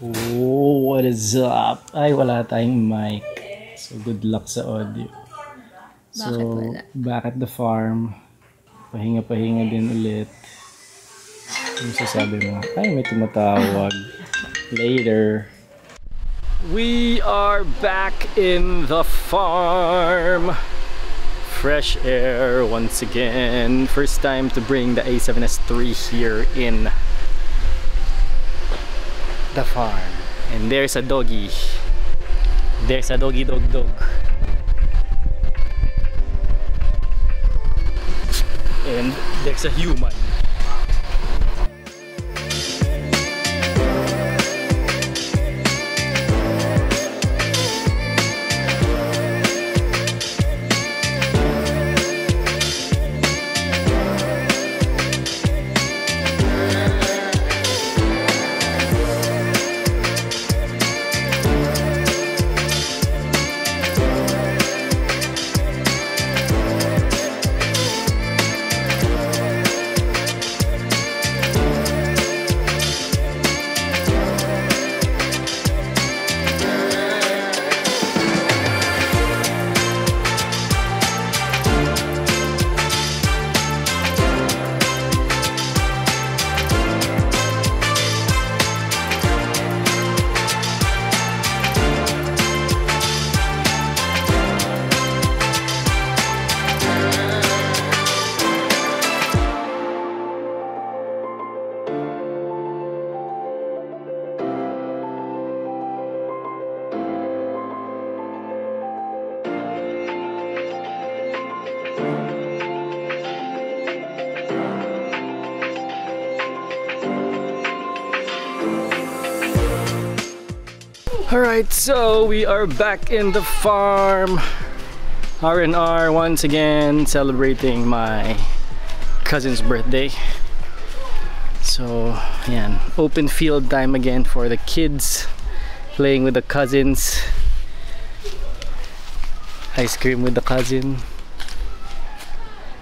Oh, what is up? Ay, wala tayong mic. So, good luck sa audio. So, Bakit wala? back at the farm. Pahinga-pahinga din ulit. Ano sasabi mo? Ay, may tumatawag. Later. We are back in the farm. Fresh air once again. First time to bring the A7S3 here in the farm. And there's a doggy. There's a doggy dog dog. And there's a human. Alright, so we are back in the farm. R&R once again celebrating my cousin's birthday. So, yan, open field time again for the kids playing with the cousins. Ice cream with the cousin.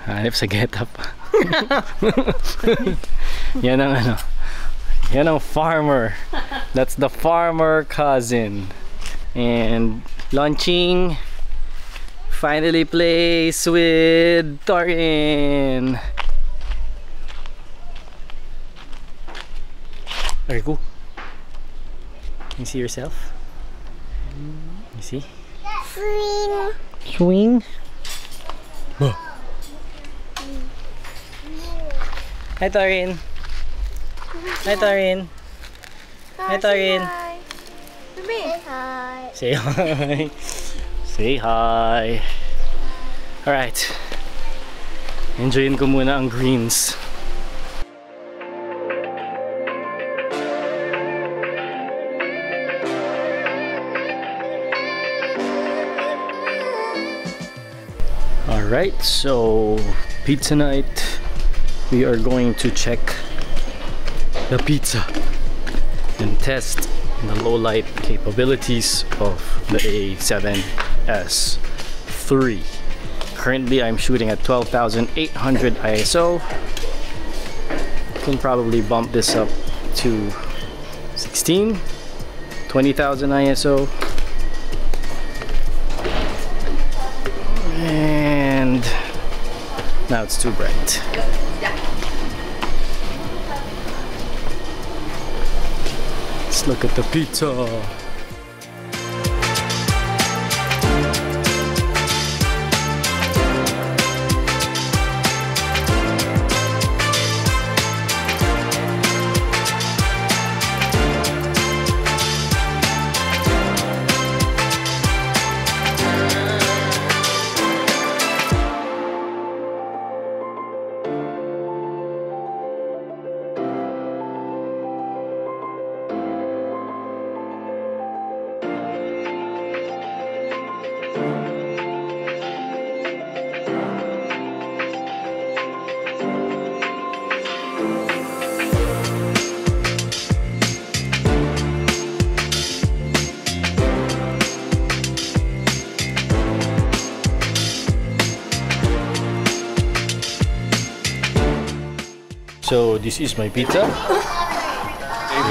Ah, Hanip sa getup. yan ang ano. Yan ang farmer. That's the farmer cousin. And launching finally plays with Torin. Very cool. You see yourself? You see? Swing. Swing. Hi Torin. Hi Torin. Hi Torin. Say hi. Say hi. Say hi. Alright. Enjoyin ko muna ang greens. Alright, so pizza night. We are going to check the pizza and test the low light capabilities of the A7S3. Currently I'm shooting at 12,800 ISO. Can probably bump this up to 16, 20,000 ISO. And now it's too bright. Look at the pizza. So this is my pizza.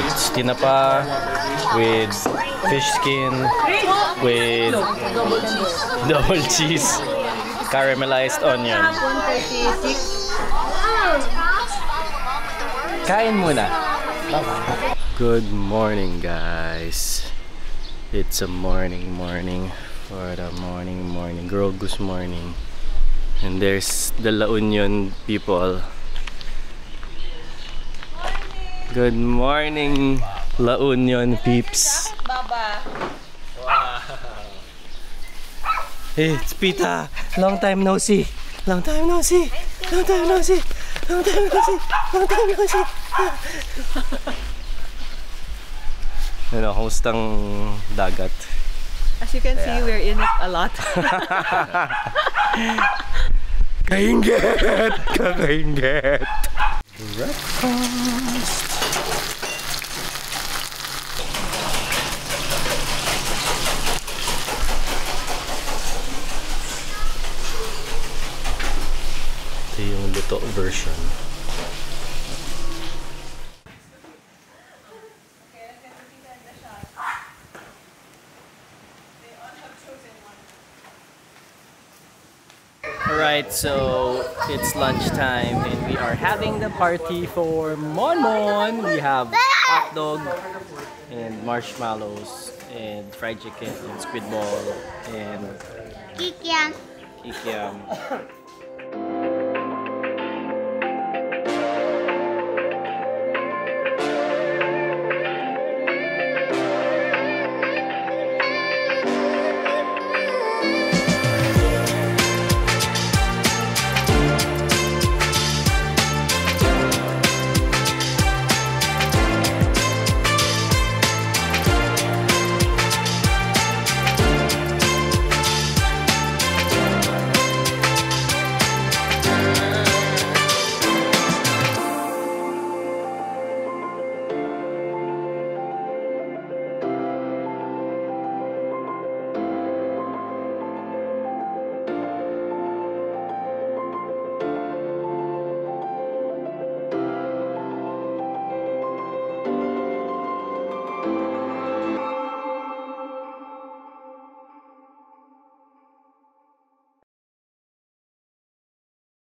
It's tinapa, with fish skin, with double cheese, caramelized onion. Kain muna. Good morning, guys. It's a morning, morning for the morning, morning, Grogus morning. And there's the La Union people. Good morning, La Union peeps. Baba. Hey, it's Pita. Long time no see. Long time no see. Long time no see. Long time no see. Long time no see. ano, kamustang dagat? As you can see, we're in it a lot. Kainget! Kakainget! Breakfast! Version. Alright, so it's lunchtime and we are having the party for Mon Mon. We have hot dog and marshmallows and fried chicken and squid ball and Kikian. kikiam